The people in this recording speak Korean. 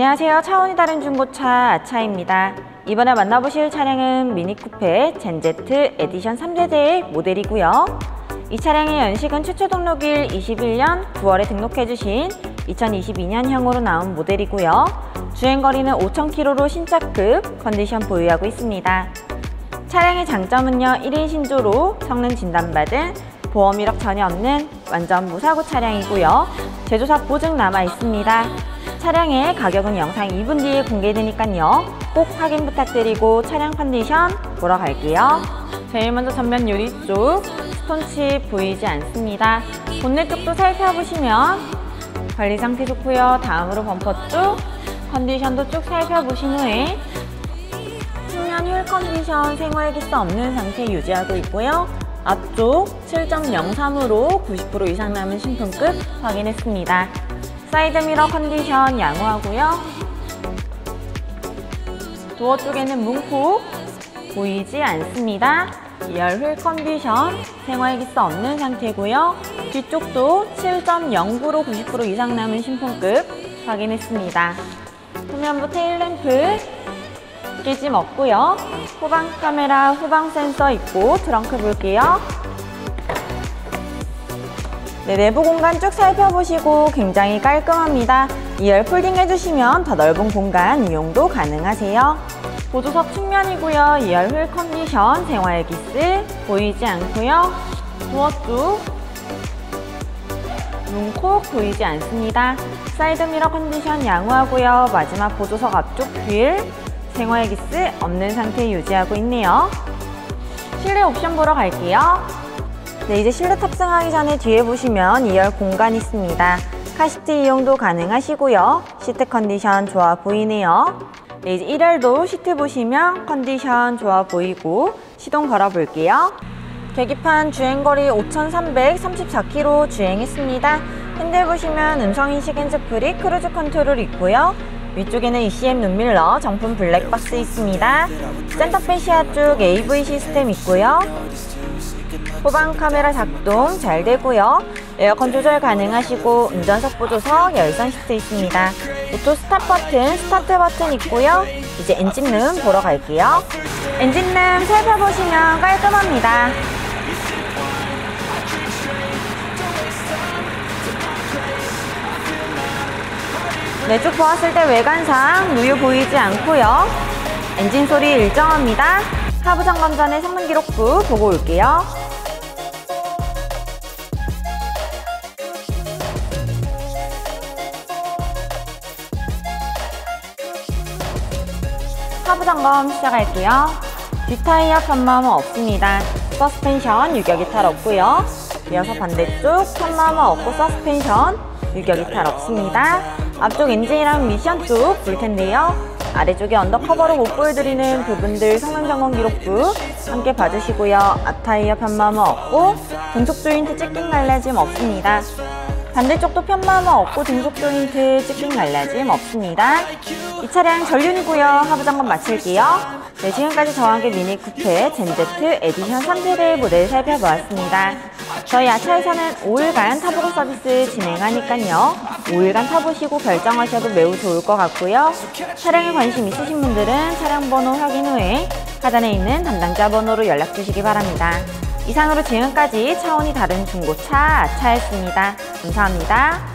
안녕하세요. 차원이 다른 중고차 아차입니다. 이번에 만나보실 차량은 미니 쿠퍼 Gen Z edition 3세대의 모델이고요. 이 차량의 연식은 최초 등록일 21년 9월에 등록해주신 2022년형으로 나온 모델이고요. 주행거리는 5,000km로 신차급 컨디션 보유하고 있습니다. 차량의 장점은요 1인 신조로 성능 진단받은 보험 이력 전혀 없는 완전 무사고 차량이고요. 제조사 보증 남아 있습니다. 차량의 가격은 영상 2분 뒤에 공개되니까요. 꼭 확인 부탁드리고 차량 컨디션 보러 갈게요. 제일 먼저 전면 유리 쪽 stone chip 보이지 않습니다. 본넷 쪽도 살펴보시면 관리 상태 좋고요. 다음으로 범퍼 쪽 컨디션도 쭉 살펴보신 후에 측면 휠 컨디션 생활 기스 없는 상태 유지하고 있고요. 앞쪽 7.03으로 90% 이상 남은 신품급 확인했습니다. 사이드 미러 컨디션 양호하고요. 도어 쪽에는 문콕 보이지 않습니다. 2열 휠 컨디션 생활 기스 없는 상태고요. 뒤쪽도 7.09로 90% 이상 남은 신품급 확인했습니다. 후면부 테일램프 깨짐 없고요. 후방 카메라, 후방 센서 있고 트렁크 볼게요. 네, 내부 공간 쭉 살펴보시고 굉장히 깔끔합니다. 2열 folding 해주시면 더 넓은 공간 이용도 가능하세요. 보조석 측면이고요. 2열 휠 컨디션, 생활 기스 보이지 않고요. 도어 쪽 문콕 보이지 않습니다. 사이드 미러 컨디션 양호하고요. 마지막 보조석 앞쪽 휠 생활 기스 없는 상태 유지하고 있네요. 실내 옵션 보러 갈게요. 네, 이제 실내 탑승하기 전에 뒤에 보시면 2열 공간 있습니다. 카시트 이용도 가능하시고요. 시트 컨디션 좋아 보이네요. 네, 이제 1열도 시트 보시면 컨디션 좋아 보이고 시동 걸어 볼게요. 계기판 주행거리 5,334km 주행했습니다. 핸들 보시면 음성인식 핸즈프리 cruise control 있고요. 위쪽에는 ECM 룸미러, 정품 블랙박스 있습니다. center fascia 쪽 AV 시스템 있고요. 후방 카메라 작동 잘 되고요. 에어컨 조절 가능하시고 운전석 보조석 열선 시트 있습니다. auto stop 버튼, start 버튼 있고요. 이제 엔진룸 보러 갈게요. 엔진룸 살펴보시면 깔끔합니다. 네, 쭉 보았을 때 외관상 누유 보이지 않고요. 엔진 소리 일정합니다. 하부 점검 전에 성능 기록부 보고 올게요. 하부 점검 시작할게요. 뒷타이어 편마모 없습니다. 서스펜션 유격 이탈 없고요. 이어서 반대쪽 편마모 없고 서스펜션 유격 이탈 없습니다. 앞쪽 엔진이랑 미션 쪽 볼 텐데요. 아래쪽에 under cover로 못 보여드리는 부분들 성능 점검 기록부 함께 봐주시고요. 앞타이어 편마모 없고 등속 조인트 찢긴 갈라짐 없습니다. 반대쪽도 편마모 없고 등속 조인트 찢긴 갈라짐 없습니다. 이 차량 전륜이고요. 하부 점검 마칠게요. 네, 지금까지 저와 함께 미니 쿠퍼 Gen Z edition 3세대 모델 살펴보았습니다. 저희 아차에서는 5일간 타보고 서비스 진행하니까요. 5일간 타보시고 결정하셔도 매우 좋을 것 같고요. 차량에 관심 있으신 분들은 차량 번호 확인 후에 하단에 있는 담당자 번호로 연락 주시기 바랍니다. 이상으로 지금까지 차원이 다른 중고차 아차였습니다. 감사합니다.